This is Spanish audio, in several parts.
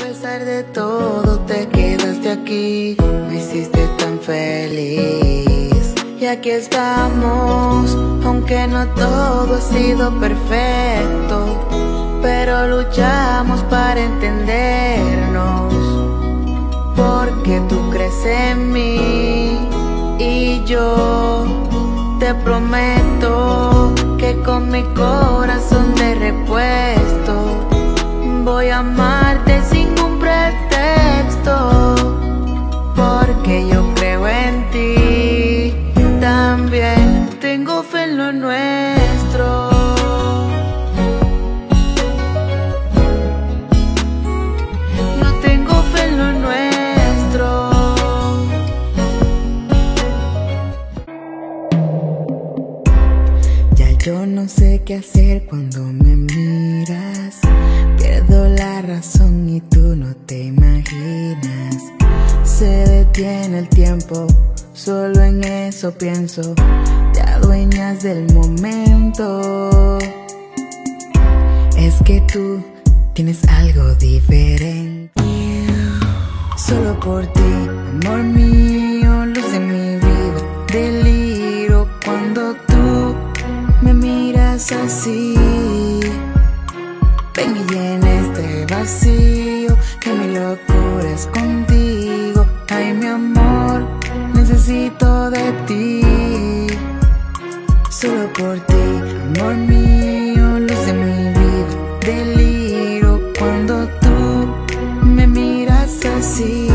pesar de todo te quedaste aquí, me hiciste tan feliz. Y aquí estamos, aunque no todo ha sido perfecto, pero luchamos para entendernos. Porque tú crees en mí y yo te prometo que con mi corazón de repuesto voy a amarte sin un pretexto. Porque yo creo en ti, también tengo fe en lo nuestro. Yo tengo fe en lo nuestro. Ya yo no sé qué hacer cuando me y tú no te imaginas. Se detiene el tiempo, solo en eso pienso. Te adueñas del momento. Es que tú tienes algo diferente. Solo por ti, amor mío, luz de mi vida. Deliro cuando tú me miras así. Vacío, que mi locura es contigo. Ay, mi amor, necesito de ti. Solo por ti, amor mío, luz de mi vida. Deliro cuando tú me miras así.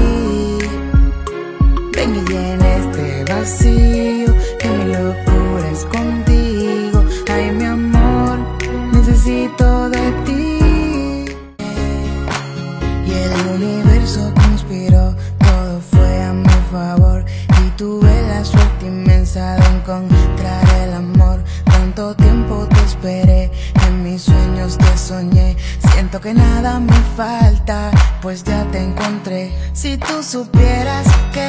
Ven y llena este vacío, que mi locura es contigo. Ay, mi amor, necesito que nada me falta, pues ya te encontré. Si tú supieras que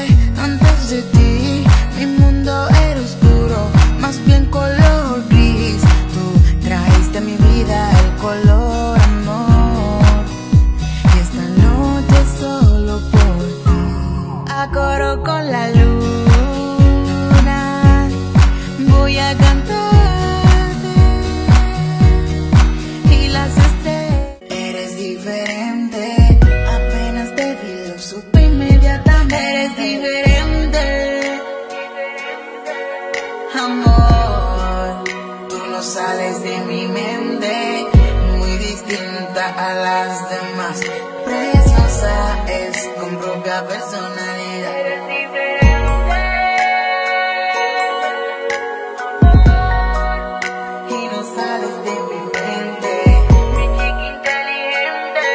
a las demás. Preciosa es con propia personalidad. Eres diferente. Y no sales de mi mente. Mi chica inteligente.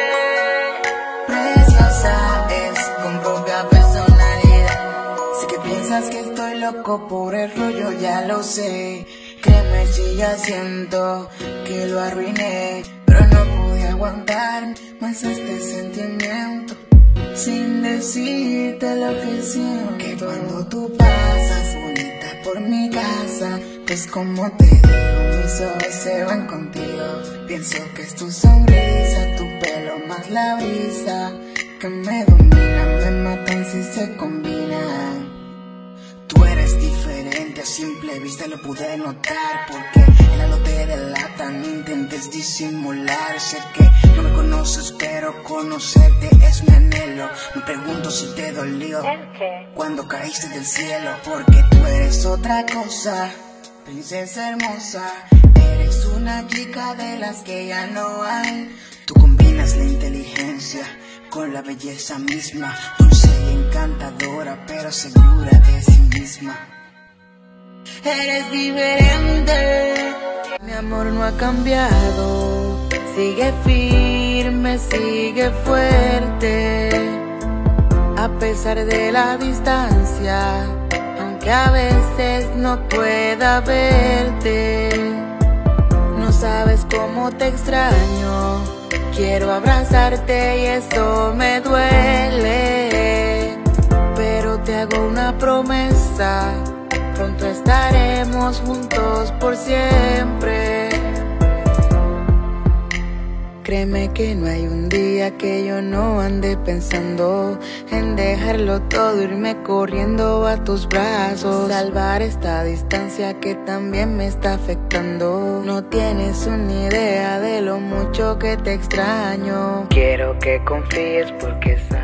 Preciosa es con propia personalidad. Sé que piensas que estoy loco por el rollo, ya lo sé. Créeme si ya siento que lo arruiné. Pero no pude aguantar más este sentimiento. Sin decirte lo que siento. Que cuando tú pasas bonita por mi casa, pues como te digo, mis ojos se van contigo. Pienso que es tu sonrisa, tu pelo más la brisa. Que me domina, me matan si se combinan. A simple vista lo pude notar Porque el halo te delata, no intentes disimular Sé que no me conoces, pero conocerte es mi anhelo. Me pregunto si te dolió cuando caíste del cielo Porque tú eres otra cosa, princesa hermosa. Eres una chica de las que ya no hay. Tú combinas la inteligencia con la belleza misma, dulce y encantadora, pero segura de sí misma. Eres diferente, mi amor no ha cambiado, sigue firme, sigue fuerte, a pesar de la distancia, aunque a veces no pueda verte. No sabes cómo te extraño. Quiero abrazarte y eso me duele. Pero te hago una promesa. Pronto estaremos juntos por siempre. Créeme que no hay un día que yo no ande pensando en dejarlo todo, irme corriendo a tus brazos, salvar esta distancia que también me está afectando. No tienes una idea de lo mucho que te extraño. Quiero que confíes porque sabes